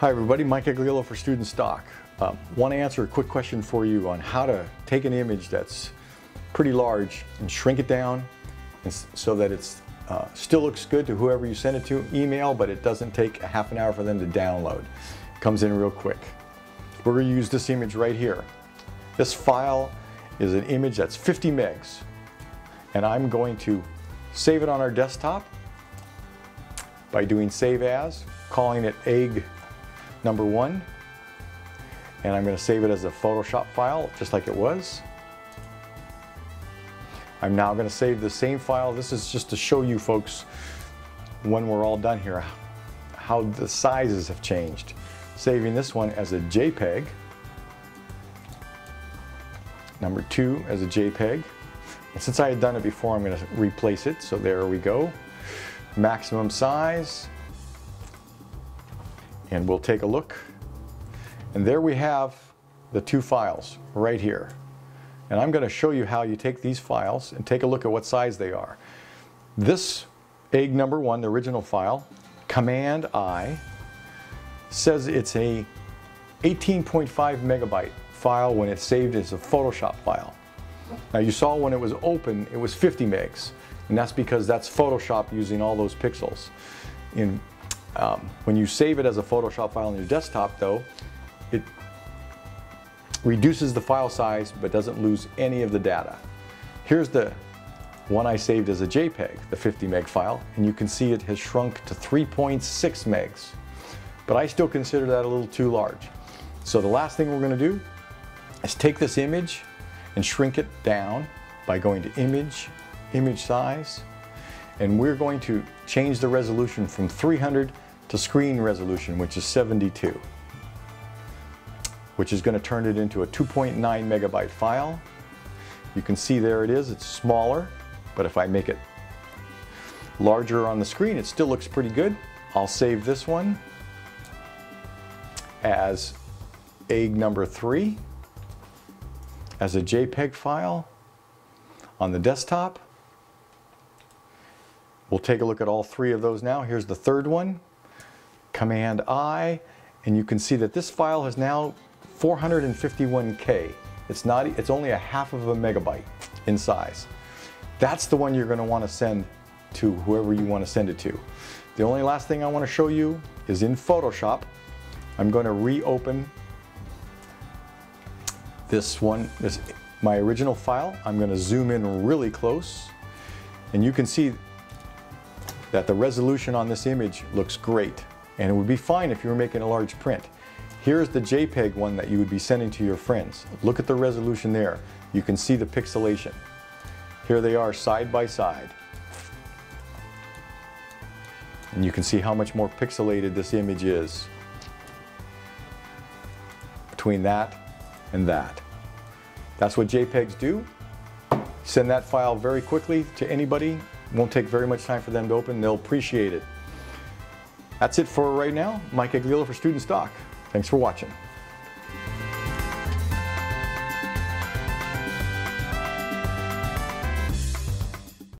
Hi everybody, Mike Agliolo for Student Stock. Uh, Want to answer a quick question for you on how to take an image that's pretty large and shrink it down so that it uh, still looks good to whoever you send it to, email, but it doesn't take a half an hour for them to download. It comes in real quick. We're going to use this image right here. This file is an image that's 50 megs and I'm going to save it on our desktop by doing save as, calling it egg number one, and I'm going to save it as a Photoshop file just like it was. I'm now going to save the same file. This is just to show you folks when we're all done here how the sizes have changed. Saving this one as a JPEG. Number two as a JPEG. And since I had done it before, I'm going to replace it. So there we go. Maximum size. And we'll take a look. And there we have the two files right here. And I'm going to show you how you take these files and take a look at what size they are. This egg number one, the original file, Command I, says it's a 18.5 megabyte file when it's saved as a Photoshop file. Now you saw when it was open, it was 50 megs, and that's because that's Photoshop using all those pixels. In, um, when you save it as a Photoshop file on your desktop though, it reduces the file size but doesn't lose any of the data. Here's the one I saved as a JPEG, the 50 meg file, and you can see it has shrunk to 3.6 megs. But I still consider that a little too large. So the last thing we're going to do is take this image and shrink it down by going to image, image size, and we're going to change the resolution from 300 to screen resolution, which is 72, which is going to turn it into a 2.9 megabyte file. You can see there it is, it's smaller, but if I make it larger on the screen, it still looks pretty good. I'll save this one as egg number three as a JPEG file on the desktop. We'll take a look at all three of those now. Here's the third one, Command I, and you can see that this file has now 451K. It's not, it's only a half of a megabyte in size. That's the one you're gonna wanna send to whoever you wanna send it to. The only last thing I wanna show you is in Photoshop. I'm gonna reopen this one, this my original file. I'm going to zoom in really close and you can see that the resolution on this image looks great and it would be fine if you were making a large print. Here's the JPEG one that you would be sending to your friends. Look at the resolution there. You can see the pixelation. Here they are side by side. And you can see how much more pixelated this image is between that and that. That's what JPEGs do. Send that file very quickly to anybody. Won't take very much time for them to open. They'll appreciate it. That's it for right now. Mike Agliolo for Student Stock. Thanks for watching.